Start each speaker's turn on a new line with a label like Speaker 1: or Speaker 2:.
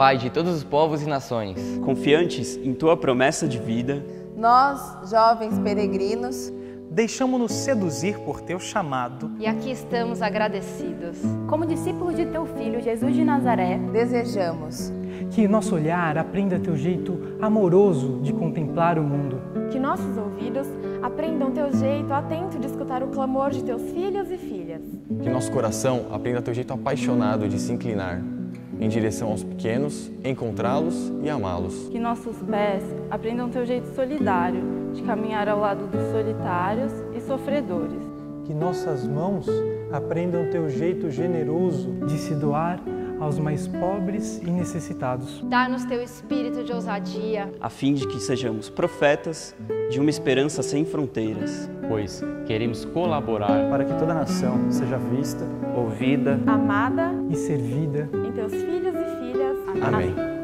Speaker 1: Pai de todos os povos e nações,
Speaker 2: confiantes em tua promessa de vida,
Speaker 3: nós, jovens peregrinos,
Speaker 4: deixamos-nos seduzir por teu chamado.
Speaker 5: E aqui estamos agradecidos.
Speaker 6: Como discípulos de teu filho Jesus de Nazaré,
Speaker 3: desejamos
Speaker 7: que nosso olhar aprenda teu jeito amoroso de contemplar o mundo.
Speaker 6: Que nossos ouvidos aprendam teu jeito atento de escutar o clamor de teus filhos e filhas.
Speaker 8: Que nosso coração aprenda teu jeito apaixonado de se inclinar em direção aos pequenos, encontrá-los e amá-los.
Speaker 6: Que nossos pés aprendam teu jeito solidário de caminhar ao lado dos solitários e sofredores.
Speaker 7: Que nossas mãos aprendam teu jeito generoso de se doar aos mais pobres e necessitados.
Speaker 5: Dá-nos teu espírito de ousadia,
Speaker 2: a fim de que sejamos profetas de uma esperança sem fronteiras.
Speaker 9: Pois queremos colaborar
Speaker 10: para que toda nação seja vista,
Speaker 9: ouvida,
Speaker 6: amada
Speaker 7: e servida
Speaker 6: em teus filhos e filhas.
Speaker 8: Amém. Amém.